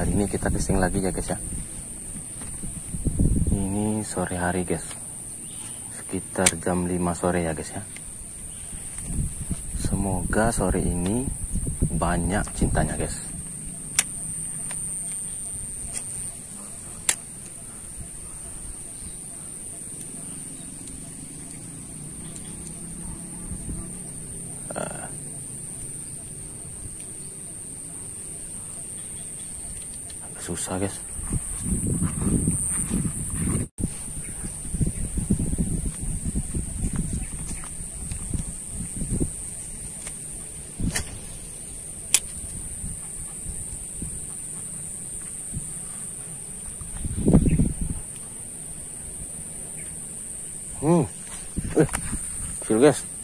hari ini kita casting lagi ya guys ya. Ini sore hari guys. Sekitar jam 5 sore ya guys ya. Semoga sore ini banyak cintanya guys susah guys Hmm. Eh, guys.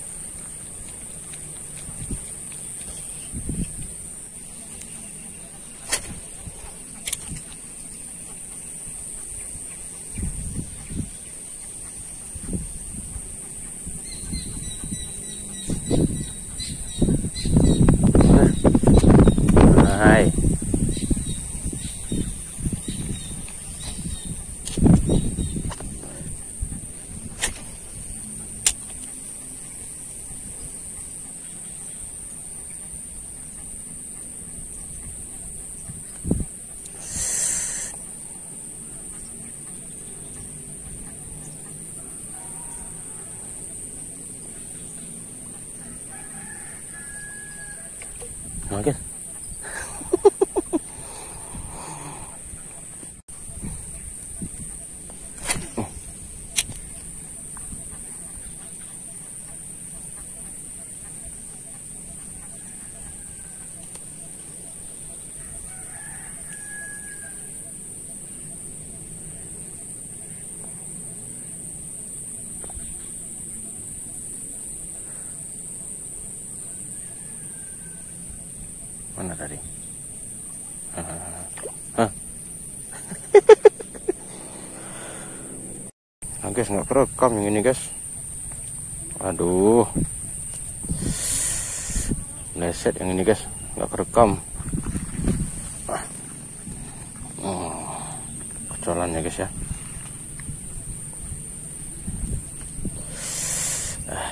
Oke. Mana tadi? Hah? nah, guys nggak kerekam yang ini guys. Aduh. Leset yang ini guys, nggak kerekam. Ah. Oh, kecolan ya guys ya. Ah,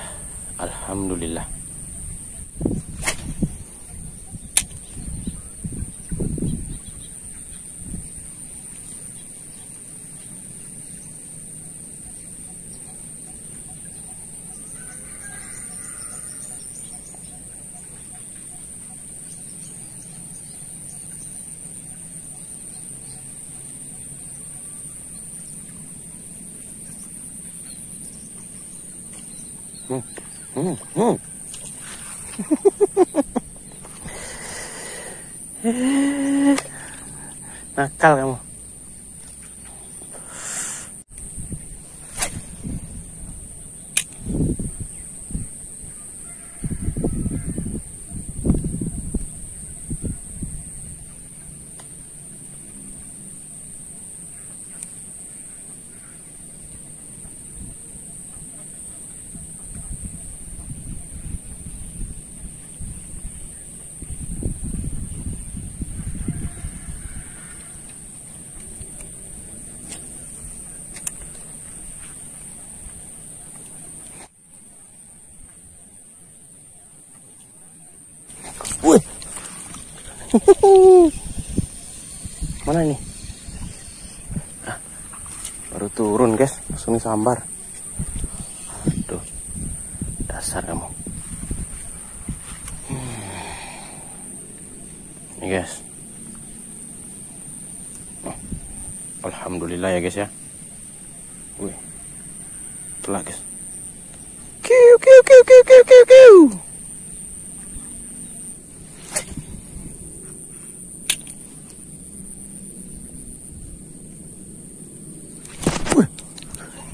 Alhamdulillah. Hmm. Hmm. Nakal kamu. Wih. Mana ini? Ah, baru turun guys, langsung sambar. Aduh, dasar kamu. Hmm. Ini guys. Oh, Alhamdulillah ya guys ya. Wih, telak guys. Kiu kiu kiu kiu kiu kiu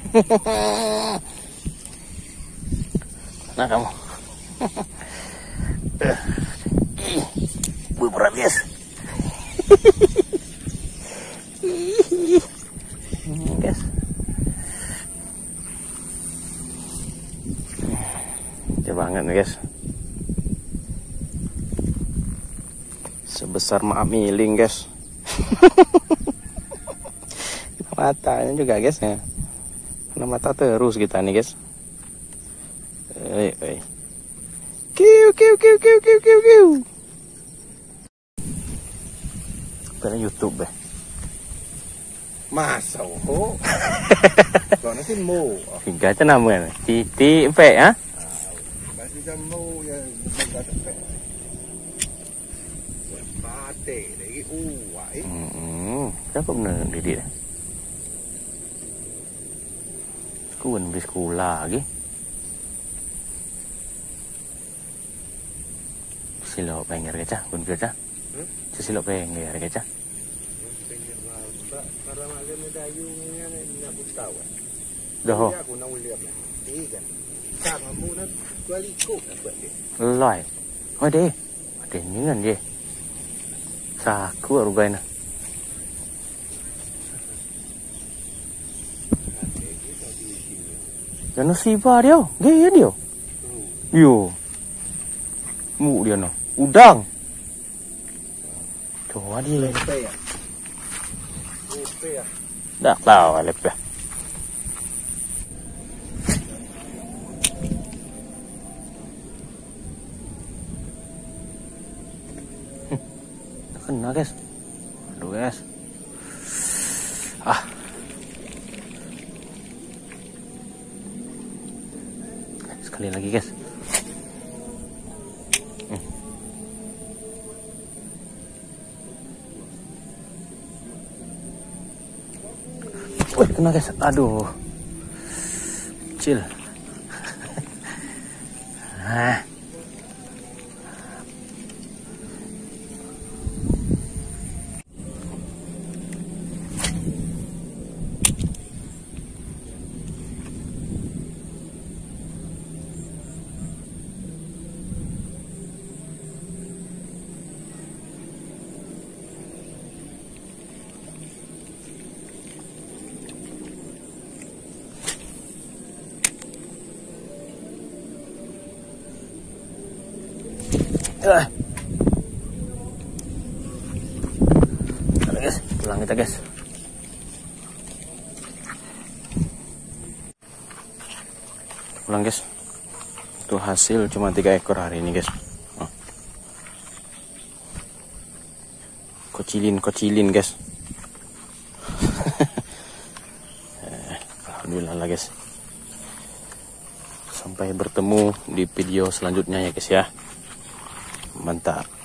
Nah kamu. Wih berat guys. guys. Gede banget nih guys. Sebesar mak miling guys. matanya juga guys ya kena mata terus kita nih guys eh eh kiu kiu kiu kiu kiu kiu kiu Kena YouTube deh. Masa oh. Kau nanti mau. Tiga aja namanya. Titi pe ya. Masih kan mau yang bukan kata pe. Pate lagi uai. Hmm, siapa bener Didi? Beli sekolah lagi. Silo pengen kecah, pun kecah. Silo pengen kecah. Para malam ada ayunya nak butaw. Dah, Aku nak uliap lah. Tiga. Sama mu nak kualiko dapat dia. loi. Saku ruganya. Jangan siapa dia, gaya dia. Yo. Mu dia no. Udang. Coba dia lagi. Pe ya. Oh pe ya. Dah tahu lepas. Kena guys. Aduh guys. Sekali lagi guys. Hmm. Wih, kena guys. Aduh. Kecil. ah. Oke, guys, pulang kita guys. Pulang guys. Itu hasil cuma tiga ekor hari ini guys. Oh. Kocilin, kocilin guys. Eh, Alhamdulillah lah guys. Sampai bertemu di video selanjutnya ya guys ya. komentar.